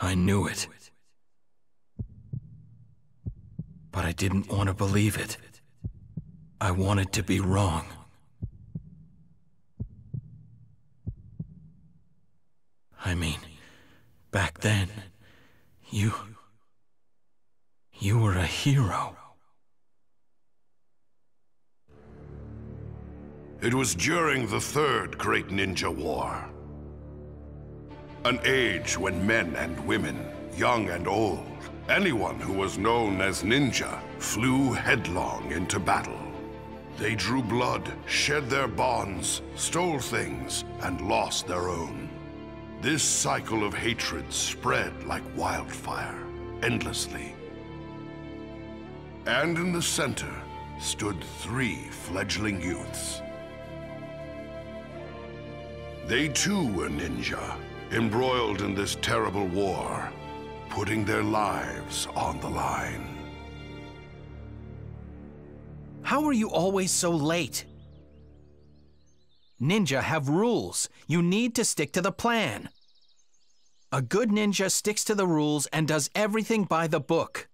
I knew it. But I didn't want to believe it. I wanted to be wrong. I mean, back then, you... You were a hero. It was during the Third Great Ninja War. An age when men and women, young and old, anyone who was known as ninja, flew headlong into battle. They drew blood, shed their bonds, stole things, and lost their own. This cycle of hatred spread like wildfire, endlessly. And in the center stood three fledgling youths. They too were ninja, embroiled in this terrible war, putting their lives on the line. How are you always so late? Ninja have rules. You need to stick to the plan. A good ninja sticks to the rules and does everything by the book.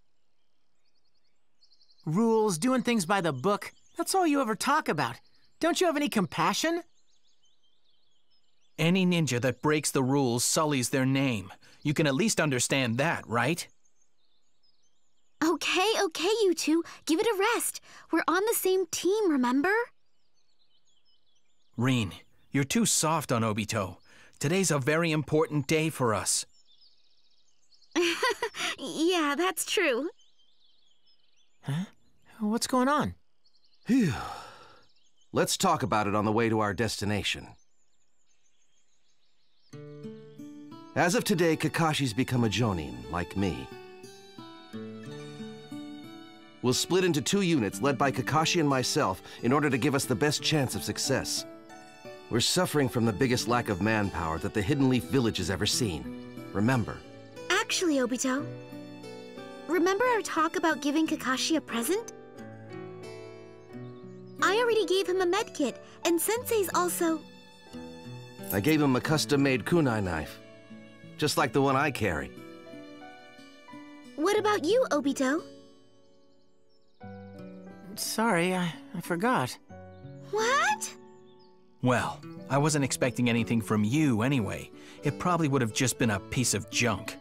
Rules, doing things by the book, that's all you ever talk about. Don't you have any compassion? Any ninja that breaks the rules sullies their name. You can at least understand that, right? Okay, okay, you two. Give it a rest. We're on the same team, remember? Rin, you're too soft on Obito. Today's a very important day for us. yeah, that's true. Huh? What's going on? Phew. Let's talk about it on the way to our destination. As of today, Kakashi's become a Jonin, like me. We'll split into two units led by Kakashi and myself in order to give us the best chance of success. We're suffering from the biggest lack of manpower that the Hidden Leaf Village has ever seen. Remember. Actually, Obito, remember our talk about giving Kakashi a present? I already gave him a medkit, and Sensei's also... I gave him a custom-made kunai knife. Just like the one I carry. What about you, Obito? Sorry, I, I forgot. What? Well, I wasn't expecting anything from you anyway. It probably would have just been a piece of junk.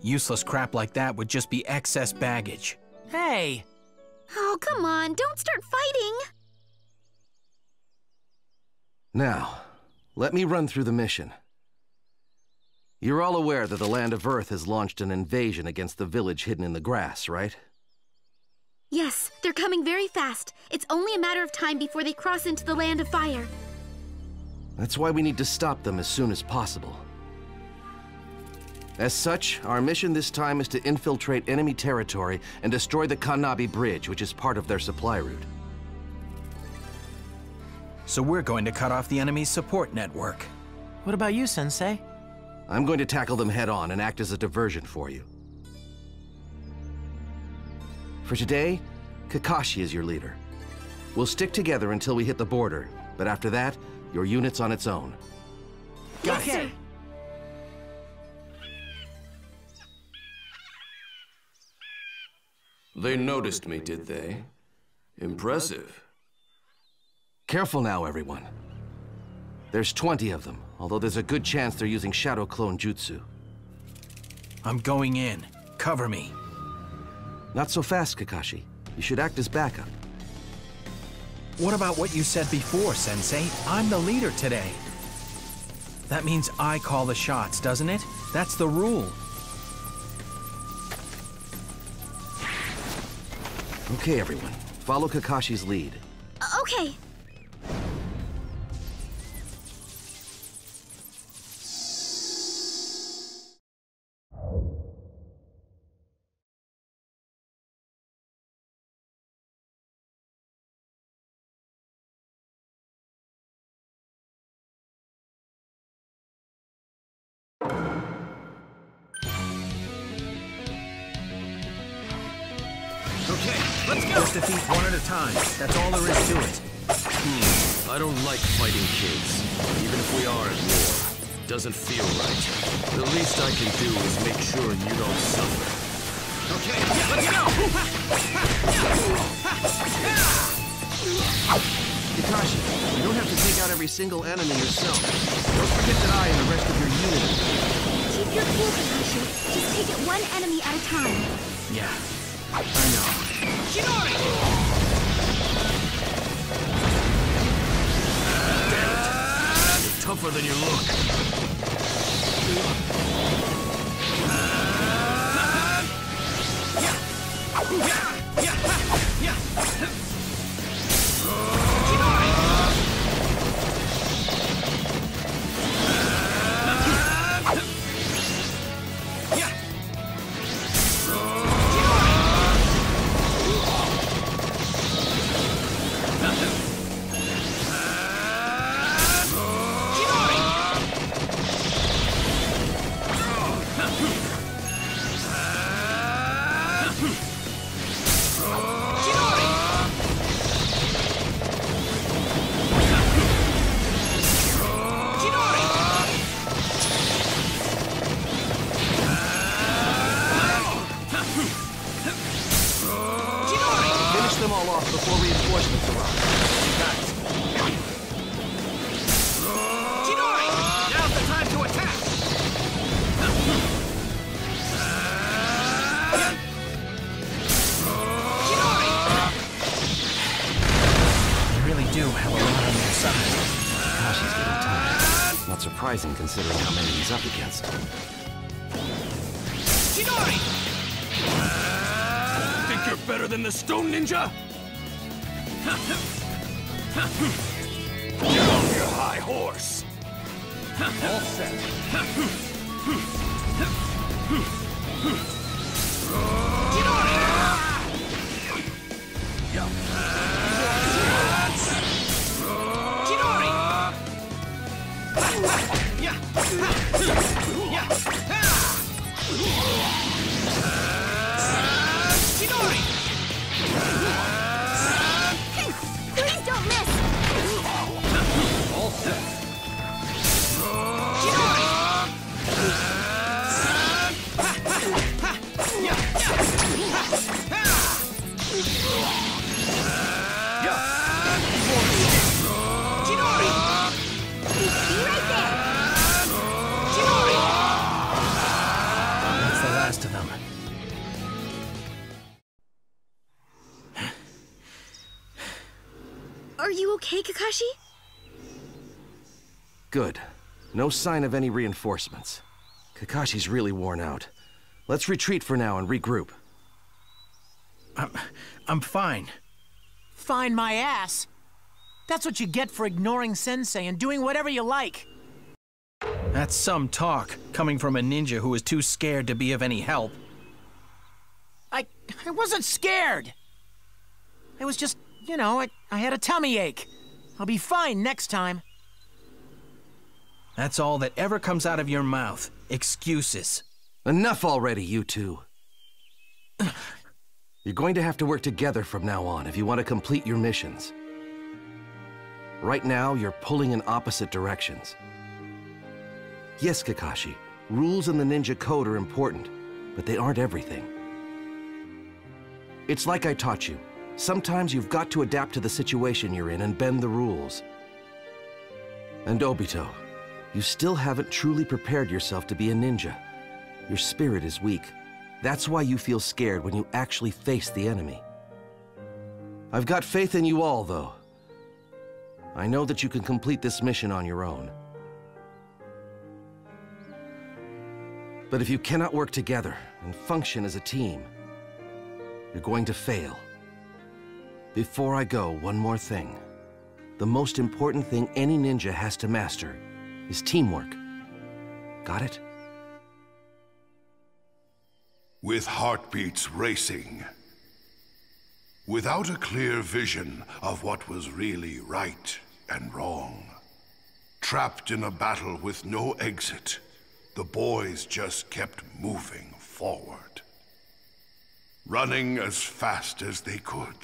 Useless crap like that would just be excess baggage. Hey! Oh, come on, don't start fighting! Now, let me run through the mission. You're all aware that the Land of Earth has launched an invasion against the village hidden in the grass, right? Yes, they're coming very fast. It's only a matter of time before they cross into the Land of Fire. That's why we need to stop them as soon as possible. As such, our mission this time is to infiltrate enemy territory and destroy the Kannabi Bridge, which is part of their supply route. So we're going to cut off the enemy's support network. What about you, Sensei? I'm going to tackle them head on and act as a diversion for you. For today, Kakashi is your leader. We'll stick together until we hit the border, but after that, your unit's on its own. Got okay. it. They noticed me, did they? Impressive. Careful now, everyone. There's 20 of them, although there's a good chance they're using Shadow Clone Jutsu. I'm going in. Cover me. Not so fast, Kakashi. You should act as backup. What about what you said before, Sensei? I'm the leader today. That means I call the shots, doesn't it? That's the rule. Okay, everyone. Follow Kakashi's lead. Okay. Okay, Doesn't feel right. The least I can do is make sure you don't suffer. Okay, let's go! Kakashi, you don't have to take out every single enemy yourself. Don't forget that I and the rest of your unit are here. Keep your cool, Kakashi. Just take it one enemy at a time. Yeah, I know. You're tougher than you look. Uh, Finish Than the Stone Ninja? Get off your high horse! All set. Please No sign of any reinforcements. Kakashi's really worn out. Let's retreat for now and regroup. I'm, I'm fine. Find my ass. That's what you get for ignoring Sensei and doing whatever you like. That's some talk, coming from a ninja who is too scared to be of any help. I I wasn't scared. I was just, you know, I, I had a tummy ache. I'll be fine next time. That's all that ever comes out of your mouth. Excuses. Enough already, you two. You're going to have to work together from now on if you want to complete your missions. Right now, you're pulling in opposite directions. Yes, Kakashi, rules in the ninja code are important, but they aren't everything. It's like I taught you. Sometimes you've got to adapt to the situation you're in and bend the rules. And Obito, you still haven't truly prepared yourself to be a ninja. Your spirit is weak. That's why you feel scared when you actually face the enemy. I've got faith in you all, though. I know that you can complete this mission on your own. But if you cannot work together and function as a team, you're going to fail. Before I go, one more thing. The most important thing any ninja has to master is teamwork. Got it? with heartbeats racing. Without a clear vision of what was really right and wrong. Trapped in a battle with no exit, the boys just kept moving forward. running as fast as they could.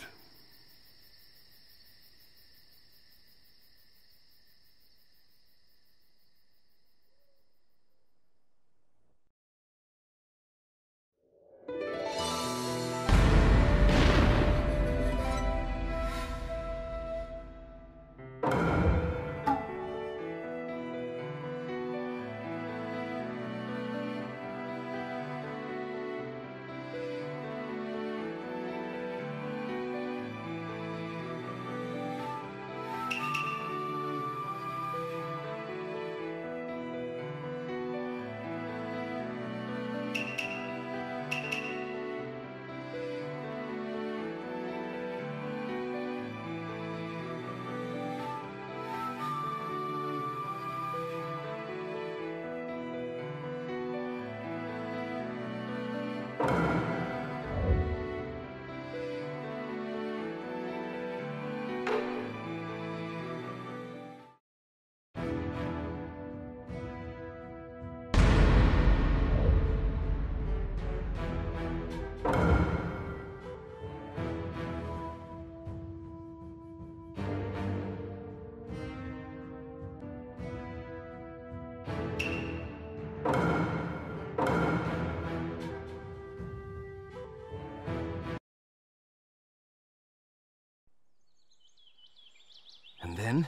Then?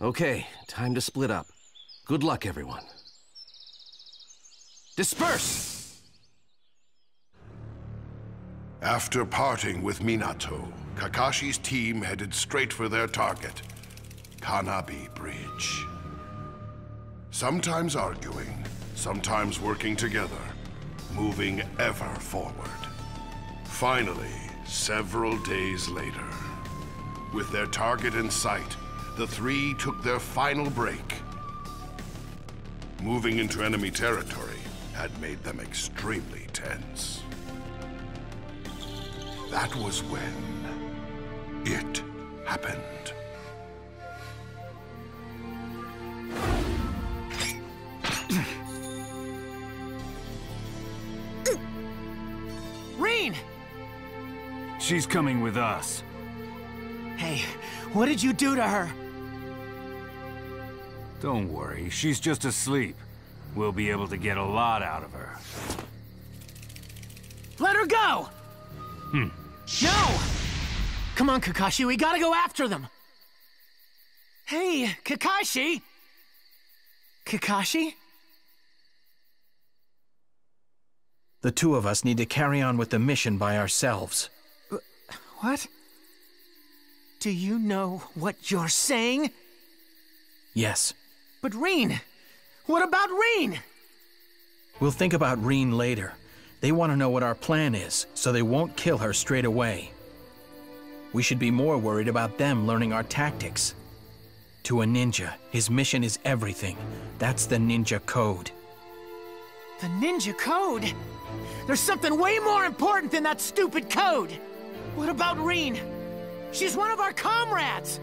Okay, time to split up. Good luck, everyone. Disperse! After parting with Minato, Kakashi's team headed straight for their target, Kannabi Bridge. Sometimes arguing, sometimes working together, moving ever forward. Finally, several days later, with their target in sight, the three took their final break. Moving into enemy territory had made them extremely tense. That was when it happened. Rin! She's coming with us. Hey, what did you do to her? Don't worry, she's just asleep. We'll be able to get a lot out of her. Let her go! Hmm. No! Come on, Kakashi, we gotta go after them! Hey, Kakashi! Kakashi? The two of us need to carry on with the mission by ourselves. What? Do you know what you're saying? Yes. But Rin! What about Rin? We'll think about Rin later. They want to know what our plan is, so they won't kill her straight away. We should be more worried about them learning our tactics. To a ninja, his mission is everything. That's the ninja code. The ninja code? There's something way more important than that stupid code! What about Rin? She's one of our comrades!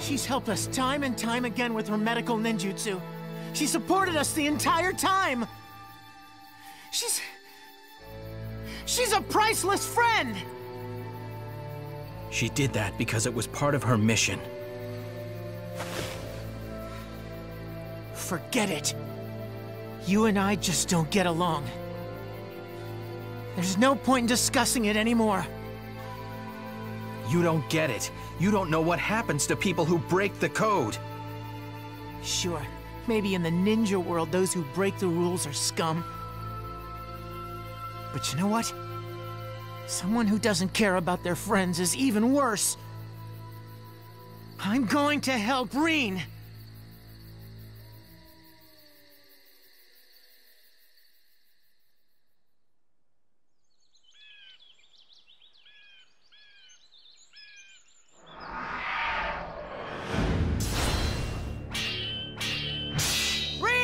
She's helped us time and time again with her medical ninjutsu. She supported us the entire time! She's... She's a priceless friend! She did that because it was part of her mission. Forget it. You and I just don't get along. There's no point in discussing it anymore. You don't get it. You don't know what happens to people who break the code. Sure, maybe in the ninja world, those who break the rules are scum. But you know what? Someone who doesn't care about their friends is even worse. I'm going to help Rin.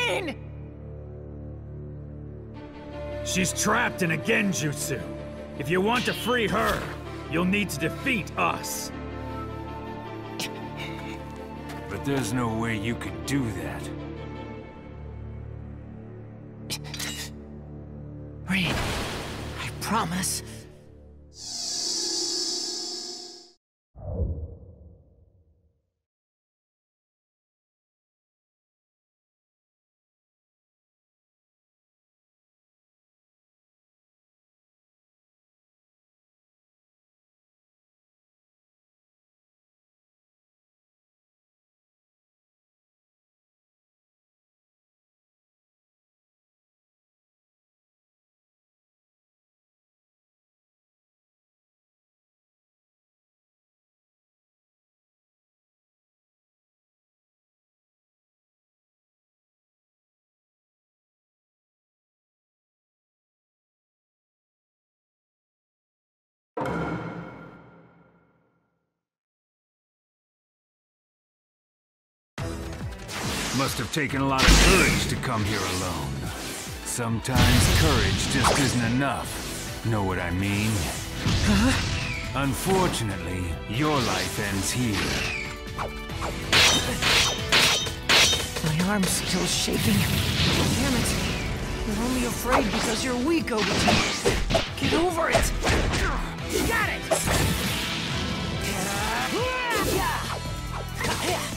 Rin! She's trapped in a genjutsu. If you want to free her, you'll need to defeat us. But there's no way you could do that. Rin, I promise. Must have taken a lot of courage to come here alone. Sometimes courage just isn't enough. Know what I mean? Huh? Unfortunately, your life ends here. My arm's still shaking. Damn it. You're only afraid because you're weak, Obito. Get over it! You got it! Fire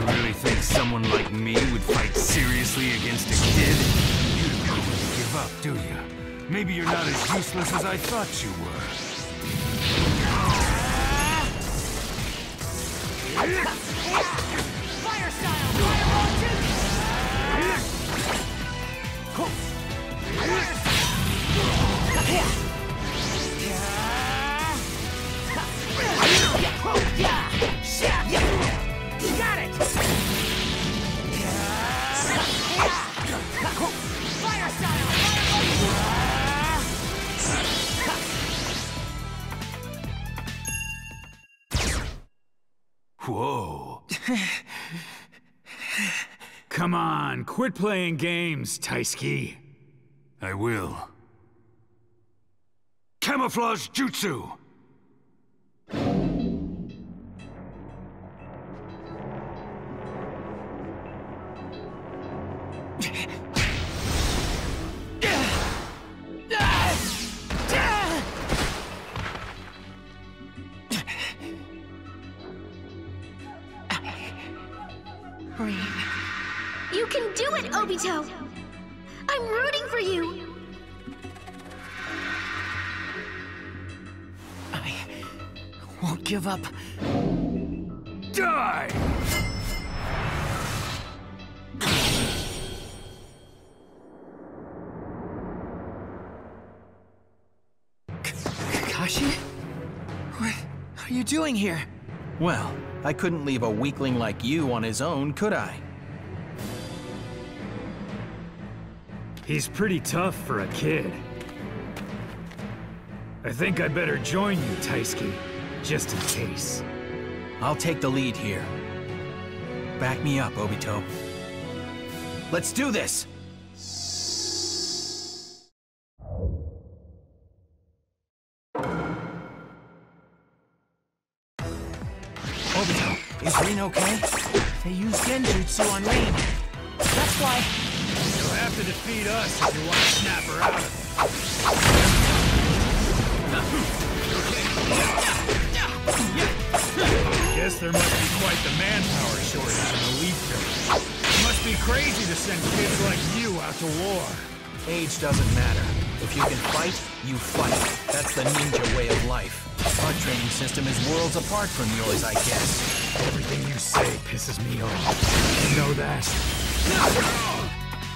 You really think someone like me would fight seriously against a kid? You don't want to give up, do you? Maybe you're not as useless as I thought you were. Fire style! Fireball Jutsu! Got on, quit playing games, Taiseki. I will. Camouflage Jutsu! It, I'm rooting for you! I won't give up. Die! Kakashi? What are you doing here? Well, I couldn't leave a weakling like you on his own, could I? He's pretty tough for a kid. I think I better join you, Taiseki, just in case. I'll take the lead here. Back me up, Obito. Let's do this! Obito, is Rin okay? They use Genjutsu on Rin. That's why. To defeat us if you want to snap her out of it. Guess there must be quite the manpower shortage in the Leaf Village. It must be crazy to send kids like you out to war. Age doesn't matter. If you can fight, you fight. That's the ninja way of life. Our training system is worlds apart from yours, I guess. Everything you say pisses me off. You know that?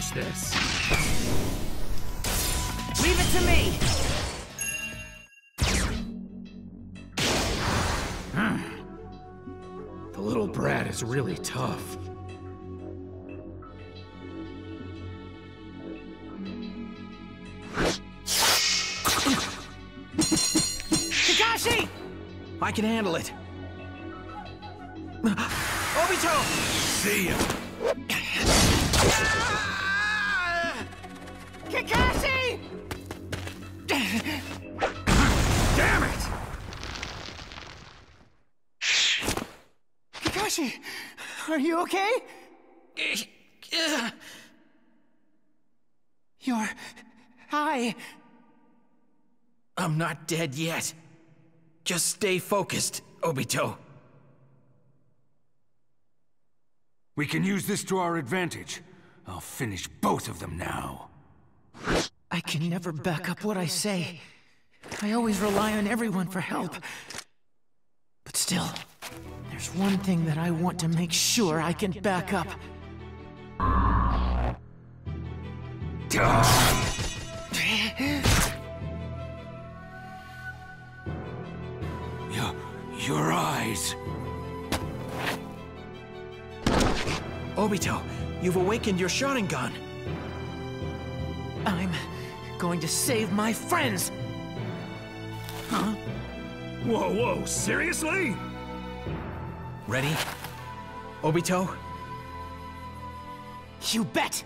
finish this. Leave it to me! Hmm. the little brat is really tough. Kakashi! I can handle it. Obito! See ya! Ah! Are you okay? Your eye. I'm not dead yet. Just stay focused, Obito. We can use this to our advantage. I'll finish both of them now. I can never back up what I say. I always rely on everyone for help. But still, there's one thing that I want to make sure I can back up. Your, your eyes. Obito, you've awakened your Sharingan. I'm going to save my friends! Whoa, whoa, seriously? Ready? Obito? You bet!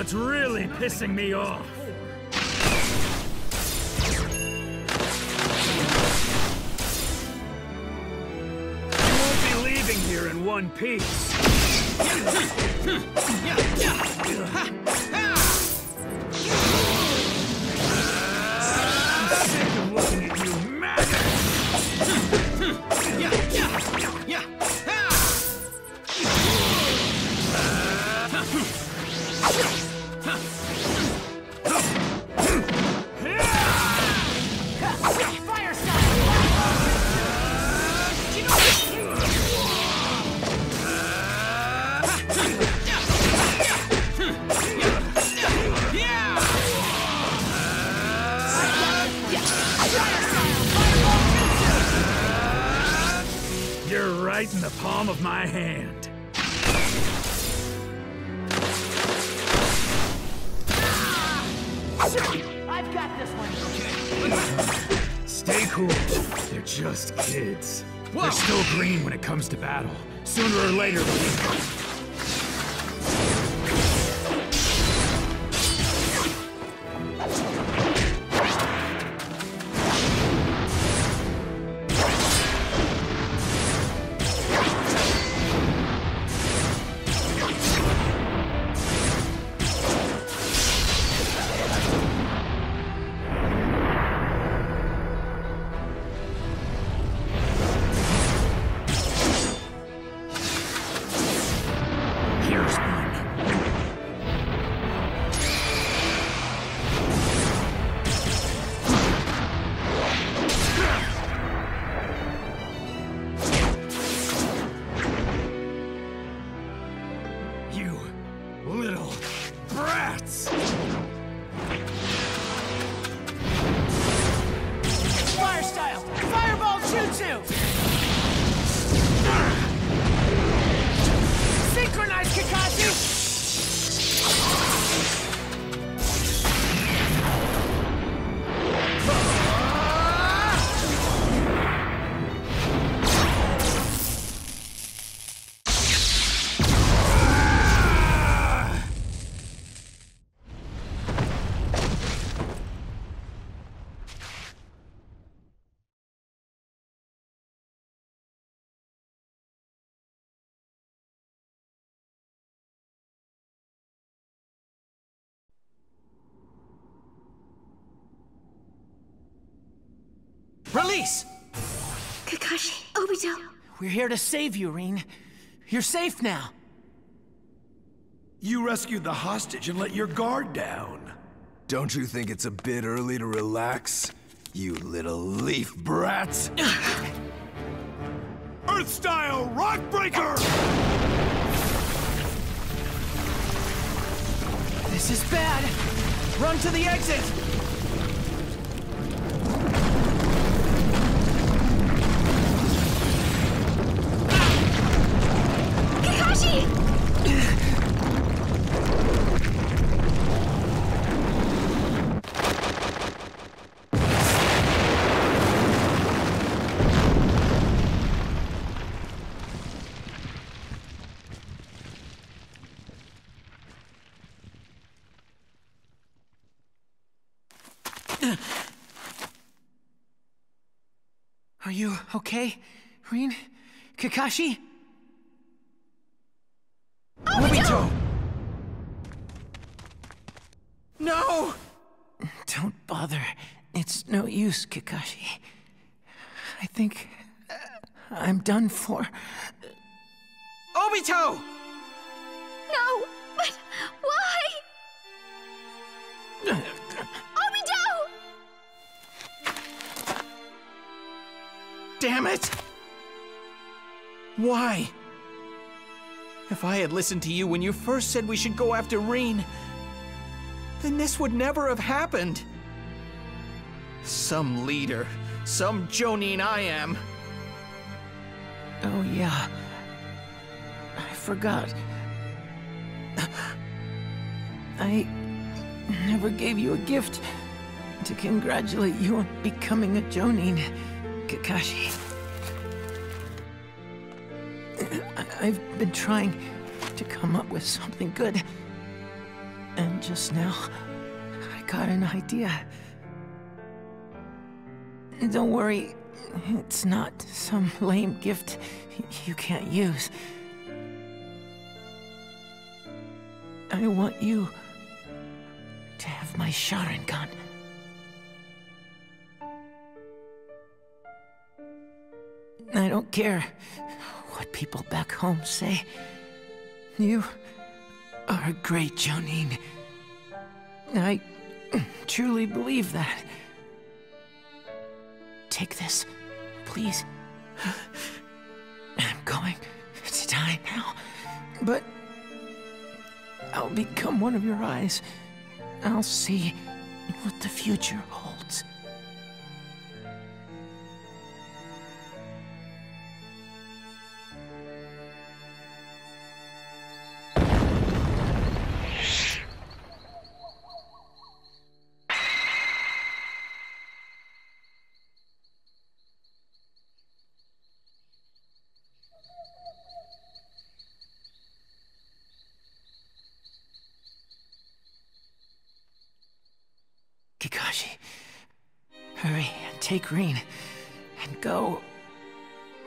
It's really pissing me off. You won't be leaving here in one piece. I've got this one. Stay cool. They're just kids. They're still green when it comes to battle. Sooner or later, they'll be Synchronize, Release! Kakashi, Obito. We're here to save you, Rin. You're safe now. You rescued the hostage and let your guard down. Don't you think it's a bit early to relax? You little leaf brats! Earth-style Rockbreaker! This is bad. Run to the exit. Kakashi! Are you okay, Rin? Kakashi? Obito! No! Don't bother. It's no use, Kakashi. I think uh, I'm done for. Obito! No, but why? Damn it! Why? If I had listened to you when you first said we should go after Rin, then this would never have happened. Some leader, some Jonin I am. Oh, yeah. I forgot. I never gave you a gift to congratulate you on becoming a Jonin, Kakashi. I've been trying to come up with something good. And just now, I got an idea. Don't worry, it's not some lame gift you can't use. I want you to have my Sharingan. I don't care people back home say. You are great Jonin. I truly believe that. Take this, please. I'm going to die now, but I'll become one of your eyes. I'll see what the future holds. Kakashi, hurry and take Rin and go.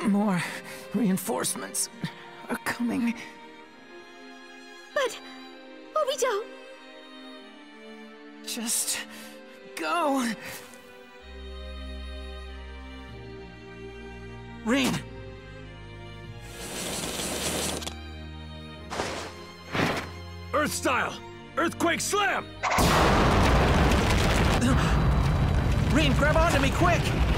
More reinforcements are coming. But, Obito, Just go. Rin! Earth style! Earthquake slam! Rin, grab onto me quick!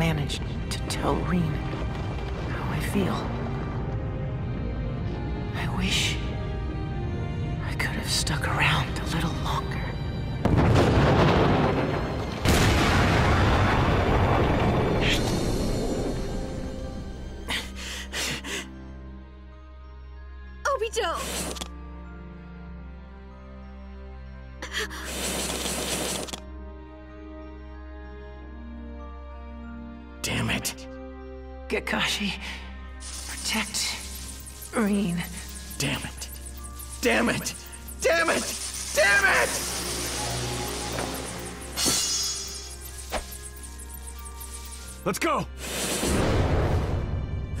Managed to tell Rin how I feel. I wish I could have stuck around a little longer. It. Protect Rin. Damn it. Damn it! Damn it! Damn it! Let's go!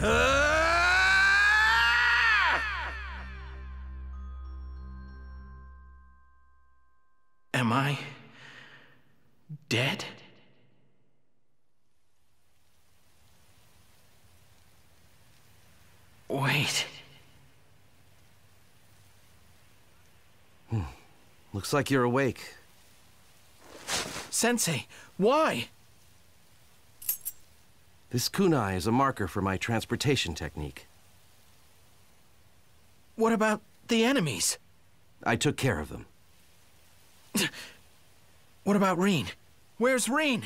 Ah! Am I dead? Wait. Hmm. Looks like you're awake. Sensei, why? This kunai is a marker for my transportation technique. What about the enemies? I took care of them. What about Rin? Where's Rin?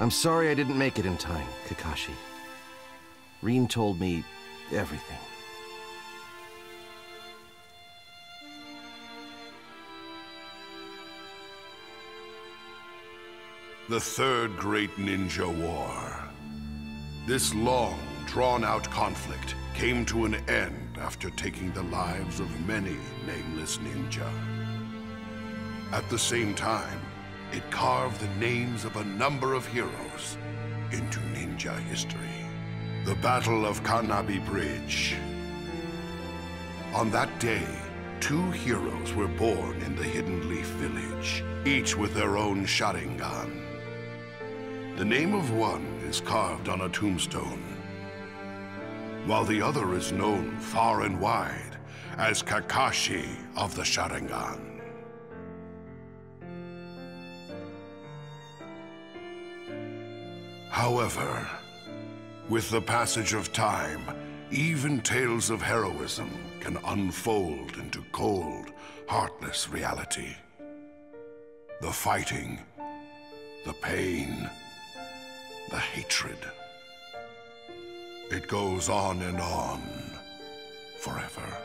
I'm sorry I didn't make it in time, Kakashi. Rin told me everything. The Third Great Ninja War. This long, drawn-out conflict came to an end after taking the lives of many nameless ninja. At the same time, it carved the names of a number of heroes into ninja history. The Battle of Kannabi Bridge. On that day, two heroes were born in the Hidden Leaf Village, each with their own Sharingan. The name of one is carved on a tombstone, while the other is known far and wide as Kakashi of the Sharingan. However, with the passage of time, even tales of heroism can unfold into cold, heartless reality. The fighting, the pain, the hatred. It goes on and on, forever.